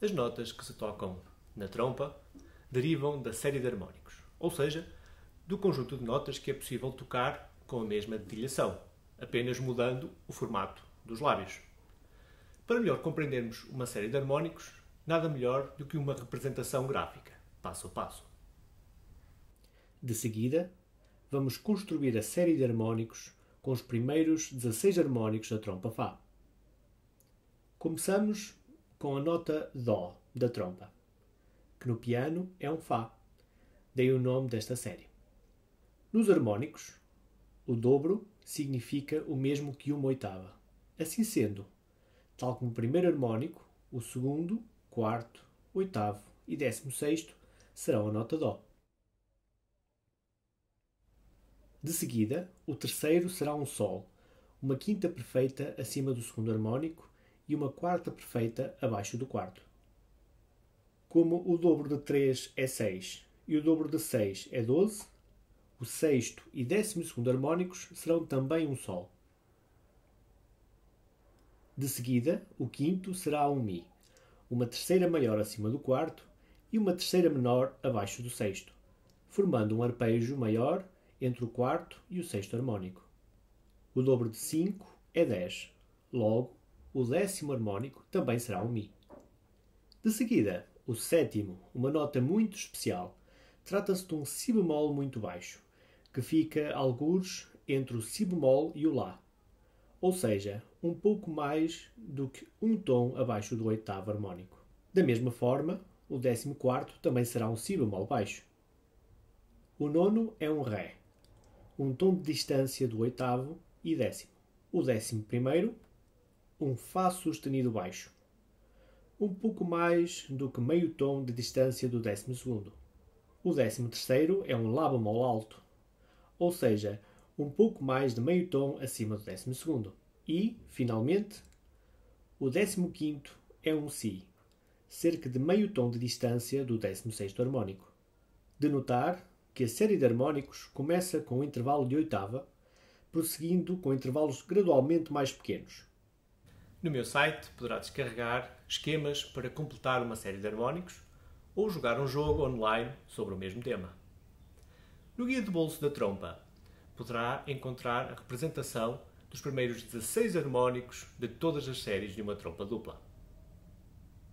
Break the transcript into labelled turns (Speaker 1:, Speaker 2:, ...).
Speaker 1: As notas que se tocam na trompa derivam da série de harmónicos, ou seja, do conjunto de notas que é possível tocar com a mesma dedilhação, apenas mudando o formato dos lábios. Para melhor compreendermos uma série de harmónicos, nada melhor do que uma representação gráfica, passo a passo.
Speaker 2: De seguida, vamos construir a série de harmónicos com os primeiros 16 harmónicos da trompa Fá. Começamos com a nota Dó da trompa, que no piano é um Fá, daí o nome desta série. Nos harmónicos, o dobro significa o mesmo que uma oitava. Assim sendo, tal como o primeiro harmónico, o segundo, quarto, oitavo e décimo sexto serão a nota Dó. De seguida, o terceiro será um Sol, uma quinta perfeita acima do segundo harmónico e uma quarta perfeita abaixo do quarto. Como o dobro de 3 é 6 e o dobro de 6 é 12, o sexto e décimo segundo harmónicos serão também um Sol. De seguida, o quinto será um Mi, uma terceira maior acima do quarto e uma terceira menor abaixo do sexto, formando um arpejo maior entre o quarto e o sexto harmónico. O dobro de 5 é 10. Logo, o décimo harmónico também será um Mi. De seguida, o sétimo, uma nota muito especial. Trata-se de um Si bemol muito baixo, que fica algures entre o Si bemol e o Lá, ou seja, um pouco mais do que um tom abaixo do oitavo harmónico. Da mesma forma, o décimo quarto também será um Si bemol baixo. O nono é um Ré, um tom de distância do oitavo e décimo. O décimo primeiro, um Fá sustenido baixo, um pouco mais do que meio tom de distância do décimo segundo. O décimo terceiro é um Lá bemol alto, ou seja, um pouco mais de meio tom acima do décimo segundo. E, finalmente, o décimo quinto é um Si, cerca de meio tom de distância do décimo sexto harmónico. De notar que a série de harmónicos começa com um intervalo de oitava, prosseguindo com intervalos gradualmente mais pequenos.
Speaker 1: No meu site poderá descarregar esquemas para completar uma série de harmónicos ou jogar um jogo online sobre o mesmo tema. No guia de bolso da trompa poderá encontrar a representação dos primeiros 16 harmónicos de todas as séries de uma trompa dupla.